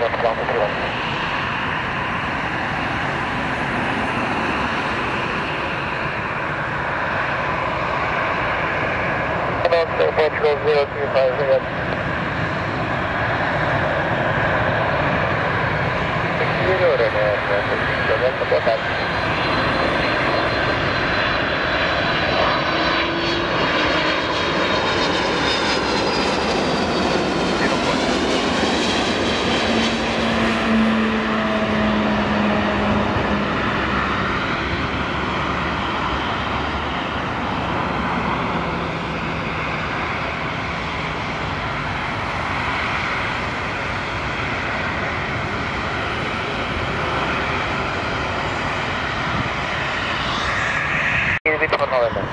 one Delta Zero. Command Air Portugal 025, ring up. Migliore, ne boa tarde. For November.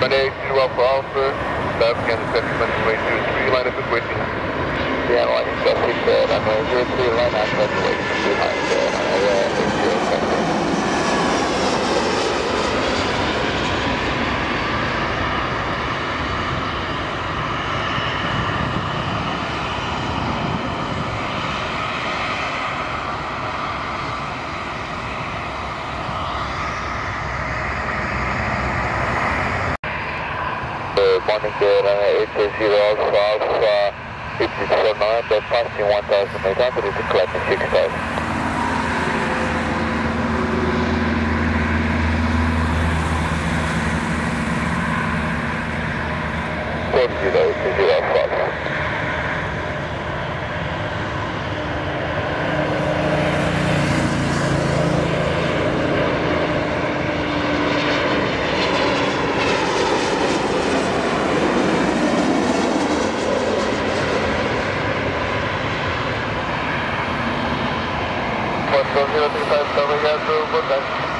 Monday, zero Alpha Alpha, South Kansas Central, runway 23, line and waiting. Yeah, line is just with the runway 03 line and waiting behind the runway 80 Uh, there, runway 80 Alpha Alpha, 54 November, passing 1,800, it's climbing 6,000. Four zero eight zero Alpha. Portugal 035, muito obrigado, boa tarde. John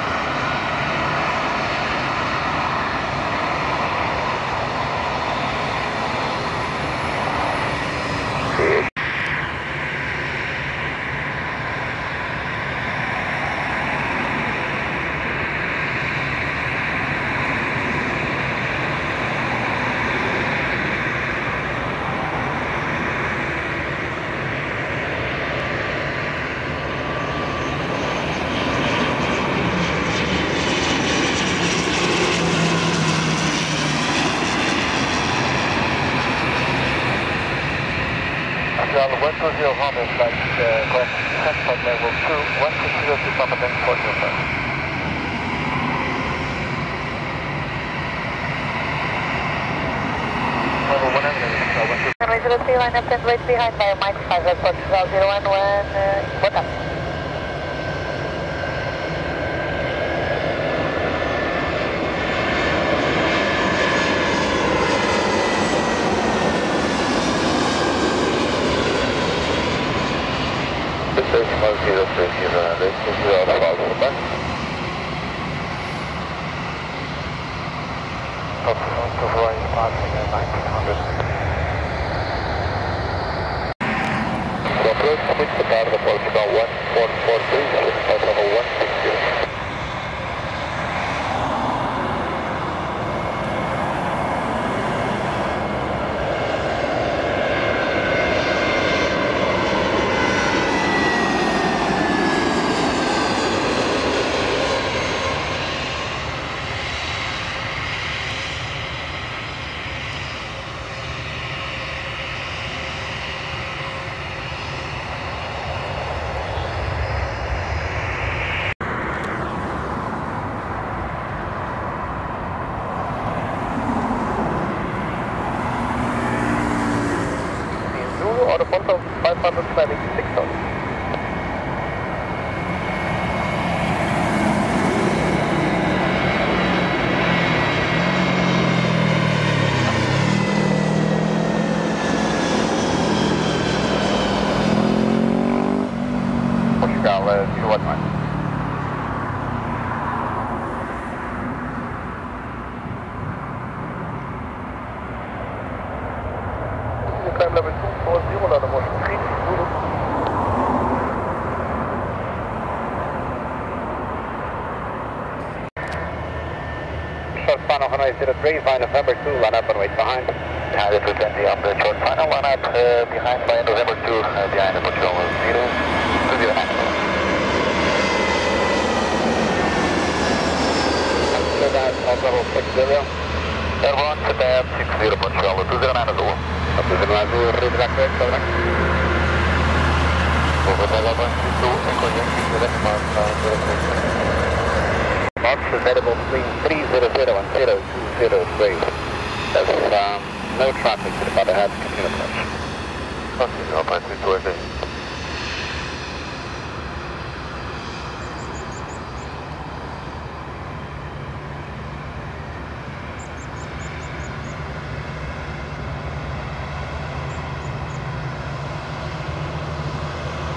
120 Honda flight, uh, correct, level 2, 1202 Papa Tank 405. Level 100, uh, 120. Runway 03, line up and wait behind by Mike 5 at Portugal 011, uh, boa tarde. out of the post about 144. 170. Runway 03, find November 2, line up and wait behind. Tower 220 on the short final, line up uh, behind by November 2, uh, behind the control 0, 209. So that's at level 60. Airborne, Sedan 60, control 209 Azul. Up to the Azul, redirect right, correct. Over the level 2, Echo Yankee, direct mark, Box available between 300 and 0203. There's um, no traffic to the bottom ahead, continue approach. Okay, 0.32 again.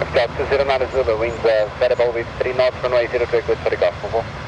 Scout 209 Zulu, winds uh, variable with 3 knots, runway 03, good for the golf,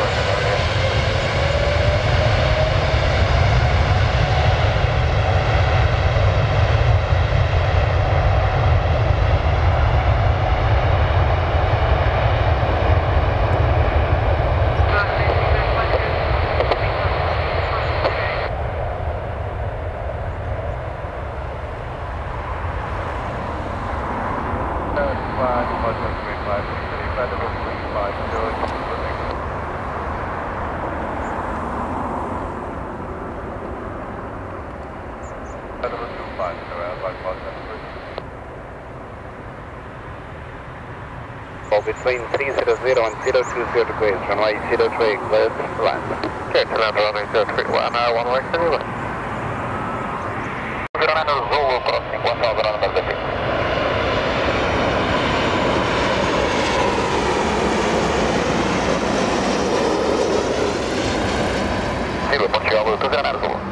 1 decimal 755, number. From front, Well, between 300 and 020 degrees, runway 03, cleared land. Okay, running 03, one hour, one way. 09 Zulu crossing, 1000 on Pacific. Zero, Montreal, 209 Zulu.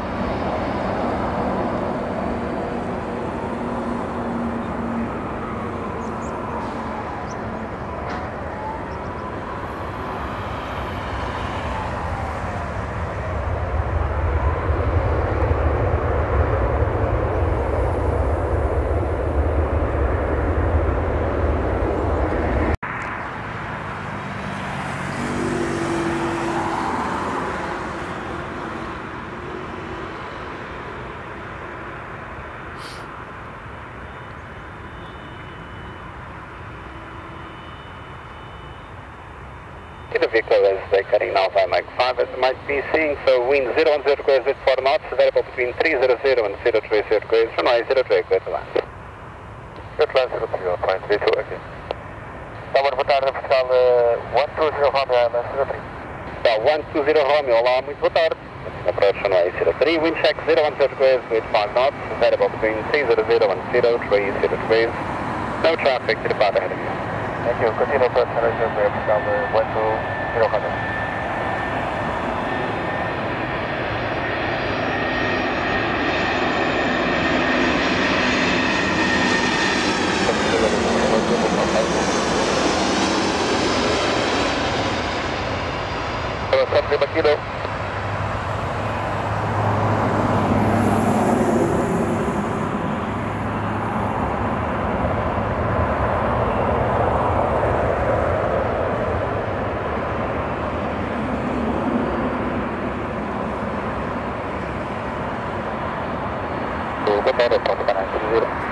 The vehicle is uh, cutting now by Mike 5 as you might be seeing, so wind 010 degrees with 4 knots, available between 300 and 030 degrees, runway 03, cleared to land. Airline 03, aqui. Tá, boa tarde, Portugal 120 Romeo, 03. Tá, 120 Romeo, olá, muito boa tarde. Approach runway 03, wind check 010 degrees with 5 knots, available between 300 and 030 degrees, no traffic to the path ahead of you. Thank you. Continue approach runway 03, Portugal 120 Romeo. Sub 5 kilo. Boa tarde, Porto Canal 0.